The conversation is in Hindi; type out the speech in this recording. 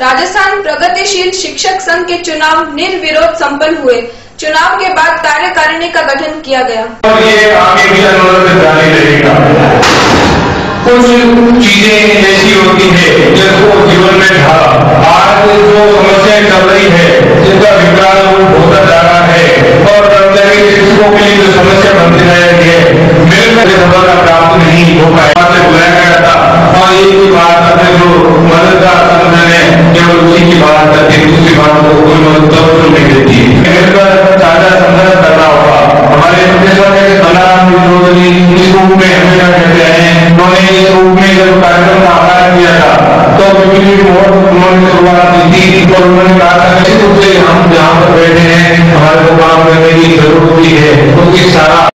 राजस्थान प्रगतिशील शिक्षक संघ के चुनाव निर्विरोध संपन्न हुए। चुनाव के बाद कार्यकारिणी का गठन किया गया। और जारी रहेगा कुछ चीज़ें ऐसी होती है, जिनको जीवन में ढाला। आज जो समस्याएँ चल रही है, जिनका विकास होता जा रहा है, और शिक्षकों के लिए जो समस्या बनती रह रही है, मिलकर सफलता प्राप्त नहीं हो से बुलाया गया था और एक बात जो मददगार बात को कोई महत्व नहीं देती है मिलकर साझा संघर्ष करना होगा हमारे प्रोफेसर ने कलाराम विनोदनी इस रूप में हमेशा कहते हैं उन्होंने इस रूप में जब कार्यक्रम का आगाज़ किया था तो विभिन्न मोड उन्होंने शुरुआत की थी और उन्होंने कहा था निश्चित रूप से हम जहाँ पर बैठे हैं हमारे को काम करने की ज़रूरत होती है क्योंकि सारा